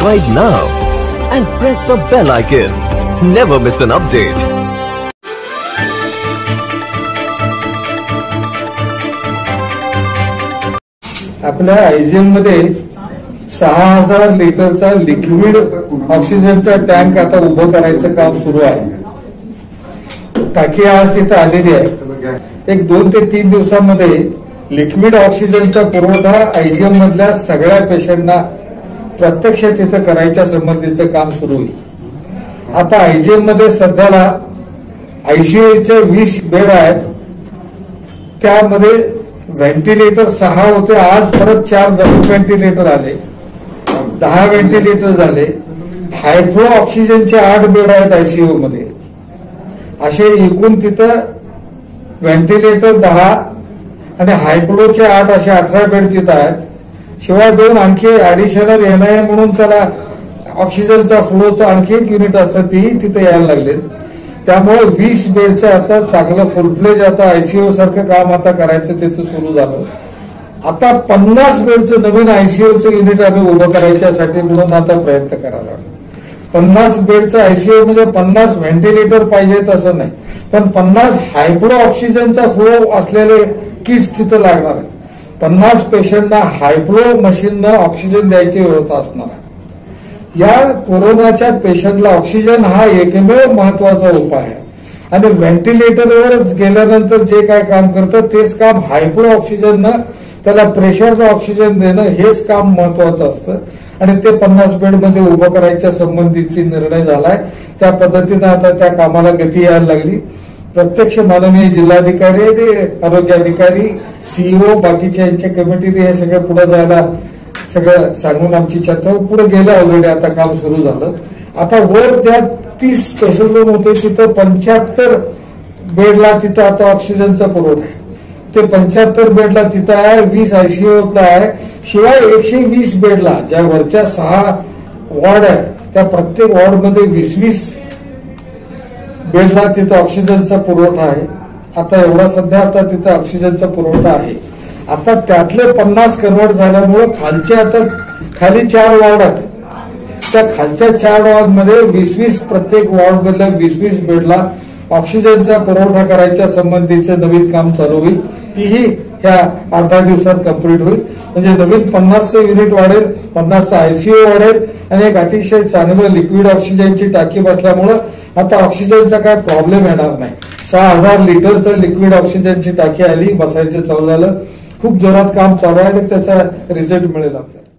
Subscribe now and press the bell icon. Never miss an update. आपल्या आयजीएममध्ये सहा हजार लिटरचा लिक्विड ऑक्सिजनचा टँक आता उभं करायचं काम सुरू आहे टाकी आज तिथं आलेली आहे एक दोन ते तीन दिवसामध्ये लिक्विड ऑक्सिजनचा पुरवठा आयजीएम मधल्या सगळ्या पेशंटना प्रत्यक्ष तिथं करायच्या संबंधीचं काम सुरू होईल. आता आयजीएममध्ये सध्याला आयसीयूचे वीस बेड आहेत. त्यामध्ये व्हेंटिलेटर सहा होते. आज परत चार व्हेंटिलेटर आले. दहा व्हेंटिलेटर झाले. हायफ्लो ऑक्सिजनचे आठ बेड आहेत आयसीयू मध्ये. असे एकूण तिथं व्हेंटिलेटर दहा आणि हायफ्लोचे आठ असे अठरा बेड तिथं आहेत. शिवाय दोन आणखी ऍडिशनल एनआय म्हणून त्याला ऑक्सिजनचा फ्लोचं आणखी एक युनिट असतं तीही तिथे यायला लागलेत. त्यामुळे वीस बेडचं आता चांगलं फुलफ्लेज आता आयसीयू सारखं काम आता करायचं त्याचं सुरू झालं. आता पन्नास बेडचं नवीन आयसीयूचं युनिट आम्ही उभं करायच्यासाठी म्हणून आता प्रयत्न करायला पन्नास बेडचं आयसीयू म्हणजे पन्नास व्हेंटिलेटर पाहिजेत असं नाही. पण पन्नास हायफ्लो ऑक्सिजनचा फ्लो असलेले किट्स तिथं लागणार आहेत. पन्नास पेशंटना हायफ्लो मशीननं ऑक्सिजन द्यायची व्यवस्था असणार आहे. या कोरोनाच्या पेशंटला ऑक्सिजन हा एकमेव महत्त्वाचा उपाय आहे. आणि व्हेंटिलेटरवरच गेल्यानंतर जे काय काम करतं तेच काम हायप्रो ऑक्सिजननं त्याला प्रेशरनं ऑक्सिजन देणं हेच काम महत्वाचं असतं. आणि ते पन्नास बेडमध्ये उभं करायच्या संबंधीची निर्णय झालाय. त्या पद्धतीनं आता त्या कामाला गती यायला लागली. प्रत्यक्ष माननीय जिल्हाधिकारी आणि आरोग्याधिकारी सीईओ बाकीच्या यांच्या कमिटीने हे सगळं पुढे जायला सगळं सांगून आमची चर्चा पुढे गेलं ऑलरेडी आता काम सुरू झालं. आता वर त्या तीस स्पेशल रूम होते तिथं पंच्याहत्तर बेडला तिथं आता ऑक्सिजनचा पुरवठा आहे. ते पंच्याहत्तर बेडला तिथं आहे वीस आयसीयूला आहे. शिवाय एकशे वीस बेडला ज्या वरच्या सहा वॉर्ड आहेत त्या प्रत्येक वॉर्डमध्ये वीस वीस बेडला तिथं ऑक्सिजनचा पुरवठा आहे. आता एवढा सध्या आता तिथं ऑक्सिजनचा पुरवठा आहे. आता त्यातले पन्नास कन्वर्ट झाल्यामुळे खालचे आता खाली चार वॉर्ड आहेत. त्या खालच्या चार वॉर्डमध्ये वीस वीस प्रत्येक वॉर्ड मधल्या वीस वीस बेडला ऑक्सिजनचा पुरवठा करायच्या संबंधीचं नवीन काम चालू होईल. तीही ह्या आठ दहा दिवसात कंप्लीट होईल. म्हणजे नवीन पन्नासचं युनिट वाढेल पन्नासचं आयसीयू वाढेल आणि एक अतिशय चांगलं लिक्विड ऑक्सिजनची टाकी बसल्यामुळं आता ऑक्सिजनचा काय प्रॉब्लेम येणार नाही. सहा हजार लिटरचं लिक्विड ऑक्सिजनची टाकी आली बसायचं चालू झालं. खूप जोरात काम चालू आहे आणि त्याचा रिझल्ट मिळेल आपल्याला.